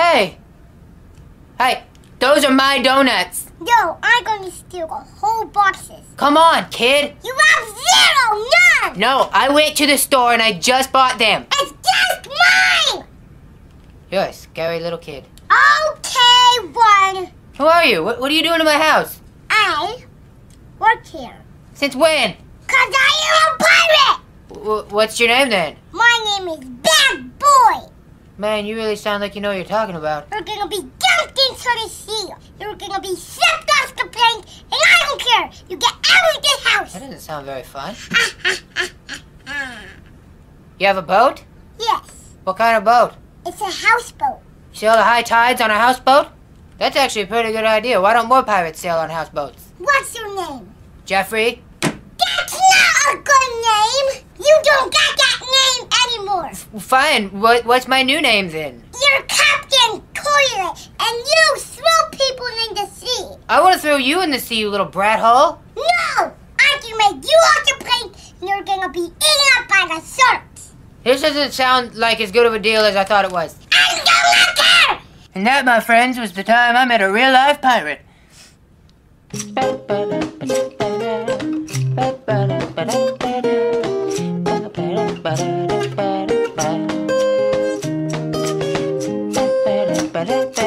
Hey. Hey, those are my donuts. No, I'm going to steal the whole boxes. Come on, kid. You have zero, none. No, I went to the store and I just bought them. It's just mine. You're a scary little kid. Okay, one. Who are you? What, what are you doing in my house? I work here. Since when? Cause I am a pirate. W- what's your name then? My name is Bad Boy. Man, you really sound like you know what you're talking about. We're gonna be dumped into the sea. You're gonna be shipped off the plane, and I don't care. You get out of the house. That doesn't sound very fun. Ah, ah, ah, you have a boat? yes, What kind of boat? it's a houseboat. Sail the high tides on a houseboat? That's actually a pretty good idea. Why don't more pirates sail on houseboats? What's your name? Jeffrey? That's not a good name. You don't got that name anymore. Fine. What, what's my new name then? You're Captain Toilet, and you throw people in the sea. I want to throw you in the sea, you little brat hole. No, I can make you off the plane, and you're gonna be eaten up by the sharks. This doesn't sound like as good of a deal as I thought it was. I don't care. And that, my friends, was the time I met a real life pirate. ba da